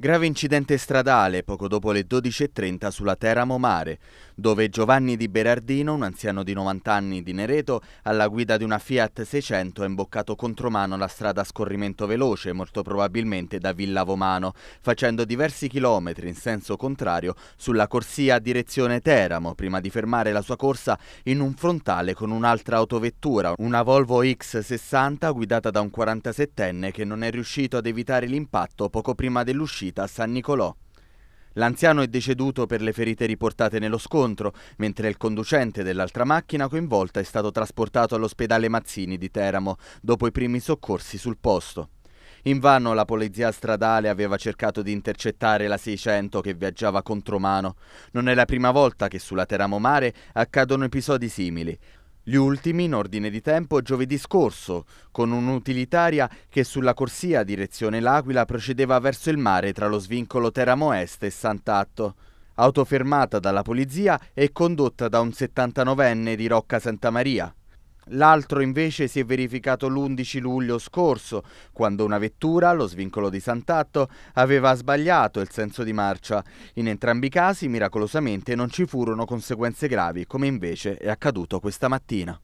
Grave incidente stradale poco dopo le 12.30 sulla Teramo Mare, dove Giovanni Di Berardino, un anziano di 90 anni di Nereto, alla guida di una Fiat 600 ha imboccato contromano la strada a scorrimento veloce, molto probabilmente da Villa Vomano, facendo diversi chilometri in senso contrario sulla corsia a direzione Teramo, prima di fermare la sua corsa in un frontale con un'altra autovettura, una Volvo X60 guidata da un 47enne che non è riuscito ad evitare l'impatto poco prima dell'uscita uscita a San Nicolò. L'anziano è deceduto per le ferite riportate nello scontro, mentre il conducente dell'altra macchina coinvolta è stato trasportato all'ospedale Mazzini di Teramo dopo i primi soccorsi sul posto. Invano la polizia stradale aveva cercato di intercettare la 600 che viaggiava contromano. Non è la prima volta che sulla Teramo Mare accadono episodi simili. Gli ultimi in ordine di tempo giovedì scorso, con un'utilitaria che sulla corsia direzione L'Aquila procedeva verso il mare tra lo svincolo Teramo Est e Sant'Atto. Autofermata dalla polizia e condotta da un 79enne di Rocca Santa Maria. L'altro invece si è verificato l'11 luglio scorso, quando una vettura, allo svincolo di Sant'Atto, aveva sbagliato il senso di marcia. In entrambi i casi, miracolosamente, non ci furono conseguenze gravi, come invece è accaduto questa mattina.